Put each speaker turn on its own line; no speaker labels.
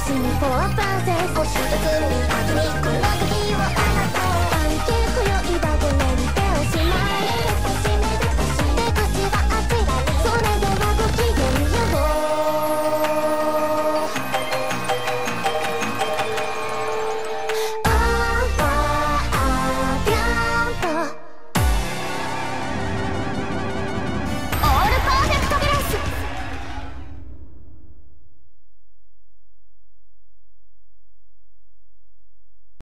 しにフーパンセスお正月に秋にこの時は